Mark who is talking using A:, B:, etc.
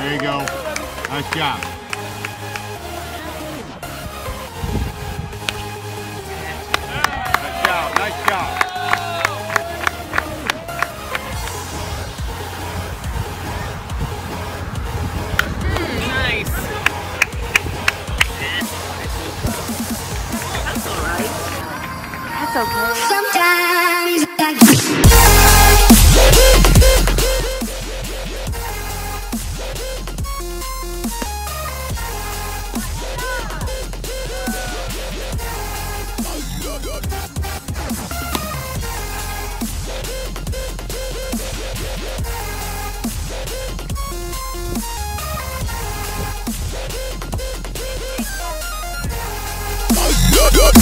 A: There you go. Nice job. Nice job. Nice job.
B: That's okay. Sometimes I
C: Good.